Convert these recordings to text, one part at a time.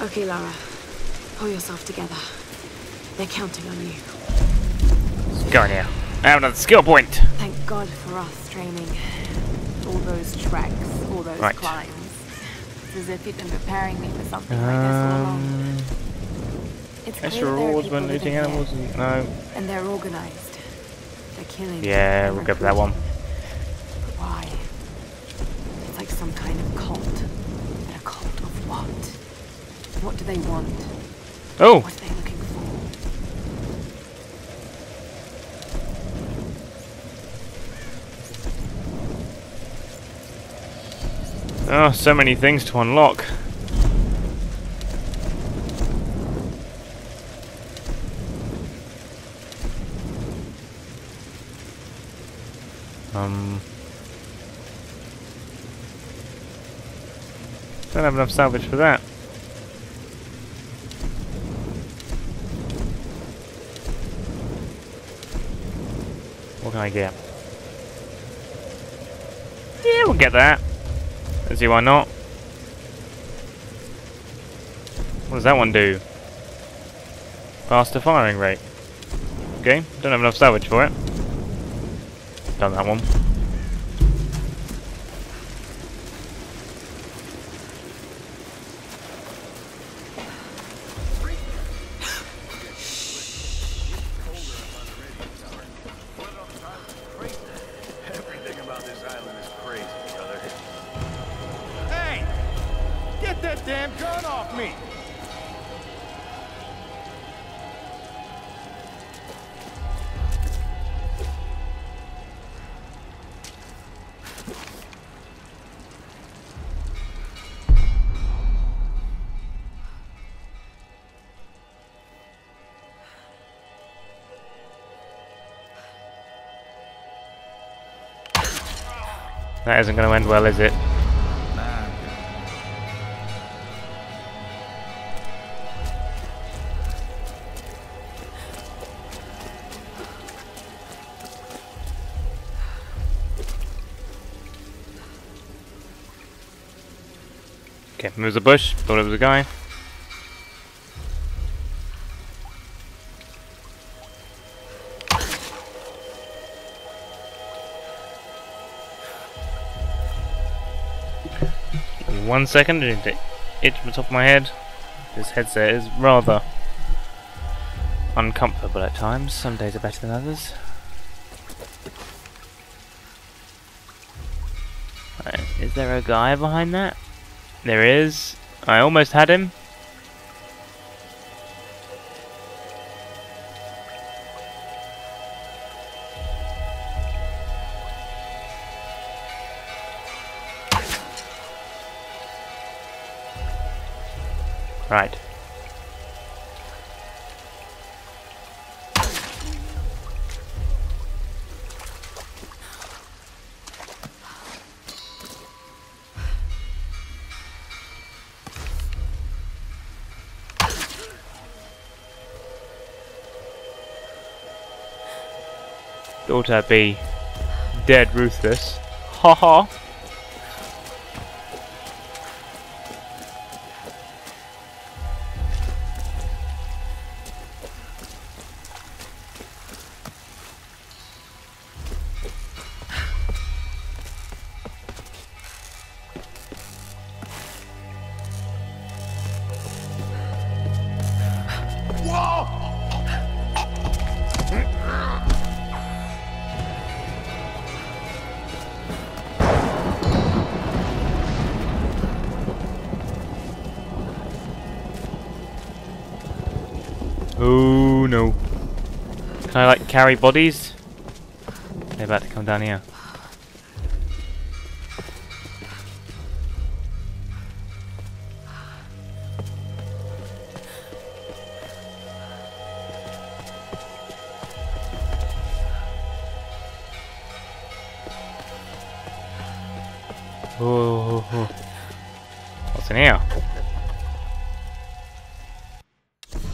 Okay, Lara. Pull yourself together. They're counting on you. Go in here. I have another skill point. Thank God for Roth's training. All those treks, all those Right. climbs. It's as if you'd been preparing me for something like this all along. Um, It's extra clear there are rewards when living looting animals. and- No. And they're organized. They're killing. Yeah, we'll go for that one. But why? It's like some kind of cult. But a cult of what? What do they want? Oh, What are they looking for? oh, so many things to unlock. Um, don't have enough salvage for that. What can I get? Yeah, we'll get that. Let's see why not. What does that one do? Faster firing rate. Okay, don't have enough salvage for it. Done that one. That isn't going to end well, is it? Okay, moves a bush. Thought it was a guy. One second, I need to itch the top of my head. This headset is rather uncomfortable at times. Some days are better than others. Right, Is there a guy behind that? There is. I almost had him. Right. Daughter be dead ruthless. Ha ha. Can I like carry bodies? They're about to come down here. Oh, oh, oh. what's in here?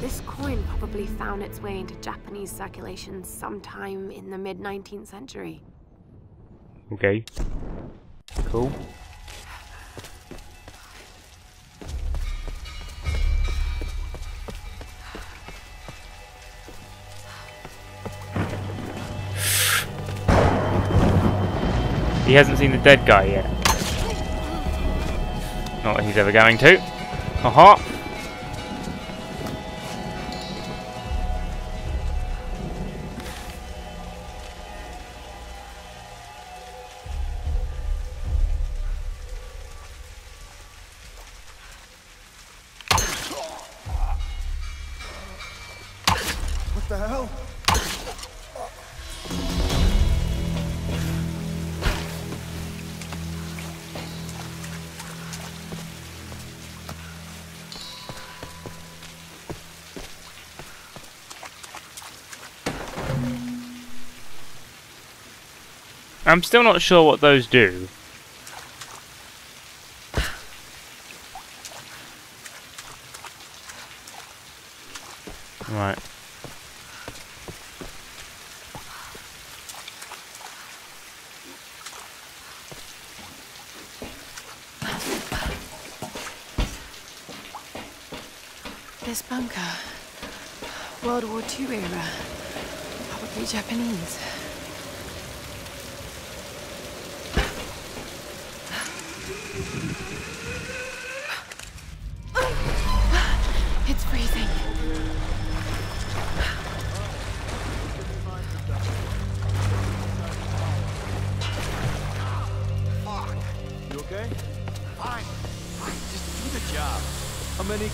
This coin probably found its way into Chinese circulation sometime in the mid 19th century. Okay. Cool. He hasn't seen the dead guy yet. Not that he's ever going to. Haha. I'm still not sure what those do. Right. This bunker. World War II era. Probably Japanese.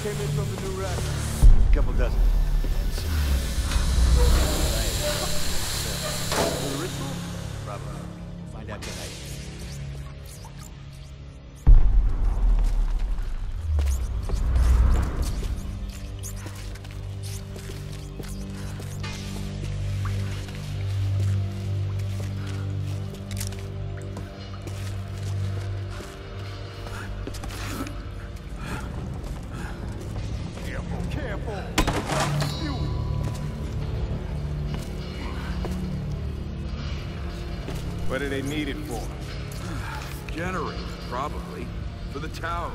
Came in from the new rack? A couple dozen. The ritual? Probably. Find out tonight. What do they need it for? Generator, probably. For the tower.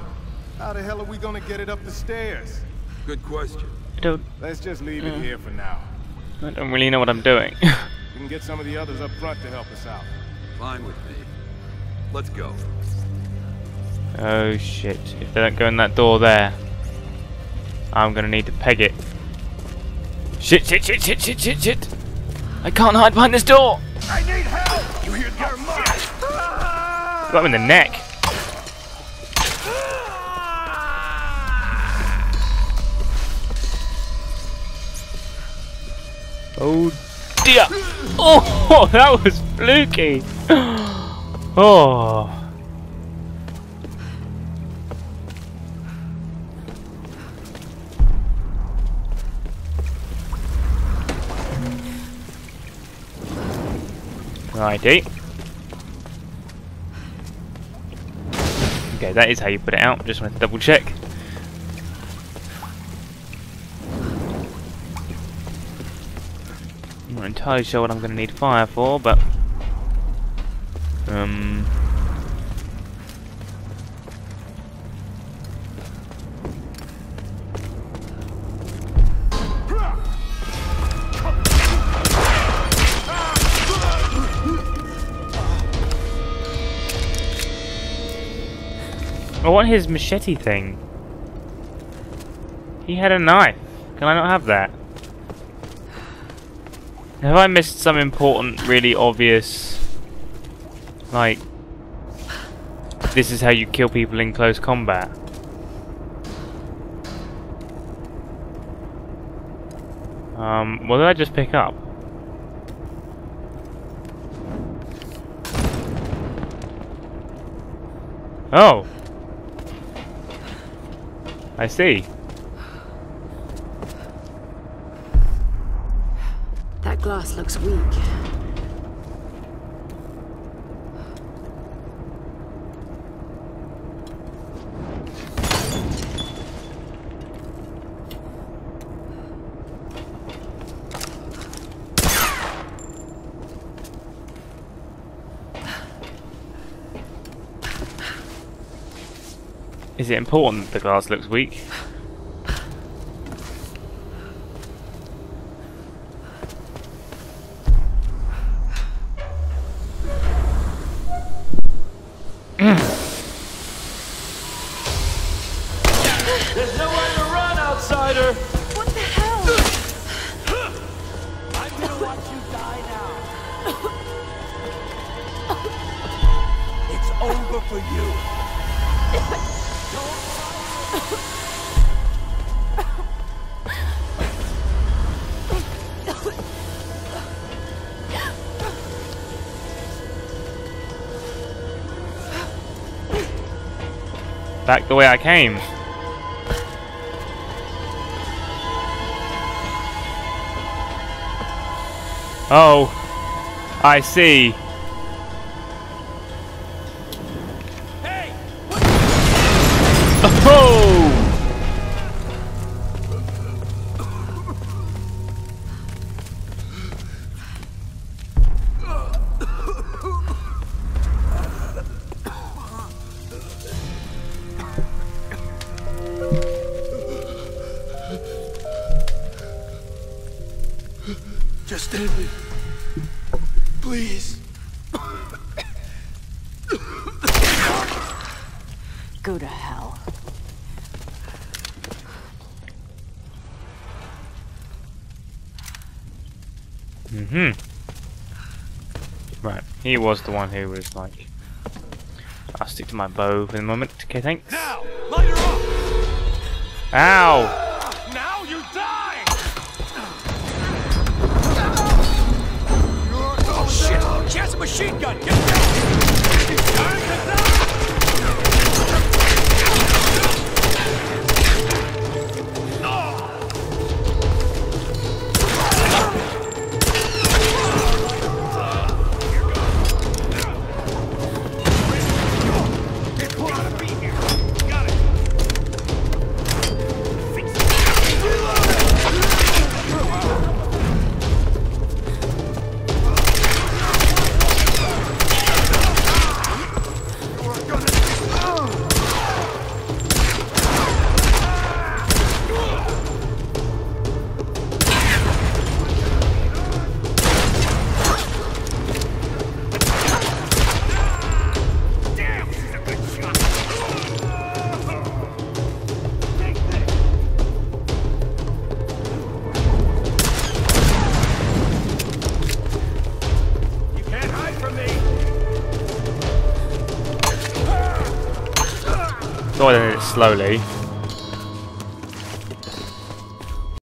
How the hell are we gonna get it up the stairs? Good question. I don't Let's just leave it here for now. I don't really know what I'm doing. We can get some of the others up front to help us out. Fine with me. Let's go. oh shit. If they don't go in that door there, I'm gonna need to peg it. Shit, shit, shit, shit, shit, shit, shit. I can't hide behind this door. I need help! Got him in the neck. Oh dear. Oh, that was fluky. Oh. Righty. Okay, that is how you put it out. Just want to double check. I'm not entirely sure what I'm going to need fire for, but um, I want his machete thing. He had a knife. Can I not have that? Have I missed some important, really obvious, like, this is how you kill people in close combat? Um, what did I just pick up? Oh! I see. That glass looks weak. Is it important that the glass looks weak? There's nowhere to run, outsider! What the hell? I'm gonna watch you die now. It's over for you. Back the way I came. Oh, I see. Go to hell. Mm-hmm. Right, he was the one who was like. I'll stick to my bow for the moment. Okay, thanks. Now, light her up. Ow! Slowly.